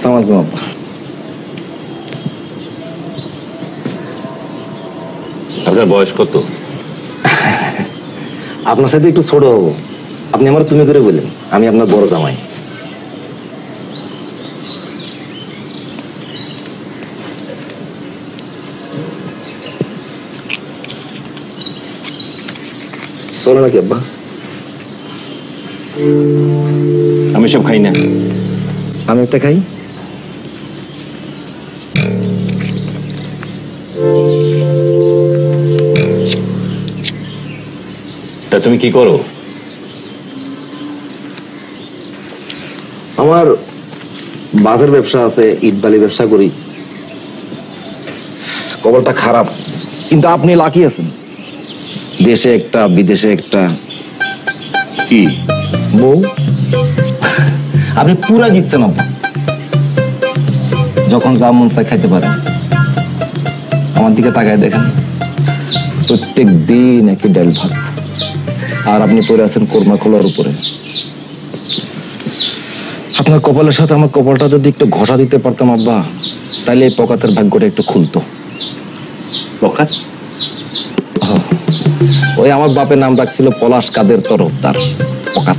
আসসালামু আলাইকুম। আব্বা আপনার বয়স কত? আপনার সাথে একটু ছোট হব। আপনি আমার তুমি করে বলেন আমি আপনার বড় জামাই। চলো নাকি আব্বা? আমি সব খাই না। আমি একটা খাই? তা তুমি কি করো? আমার বাজার ব্যবসা আছে ইটবালি ব্যবসা করি। কবলটা খারাপ কিন্তু আপনি লাকি আছেন। দেশে একটা বিদেশে একটা। কি? বউ? আপনি পুরা জিতছেন আপা। যখন যা মন চায় খাইতে পারেন। আমার দিকে তাকায় দেখেন। প্রত্যেক দিন একই ডাল ভাত। আর আপনি পড়ে আছেন কোরমা খোলার উপরে। আপনার কপালের সাথে আমার কপালটা যদি একটু ঘষা দিতে পারতাম আব্বা তাহলে এই পকাতের ভাগ্যটা একটু খুলতো। পকাত? ওই আমার বাপের নাম রাখছিল পলাশ কাদের তরফদার পকাত।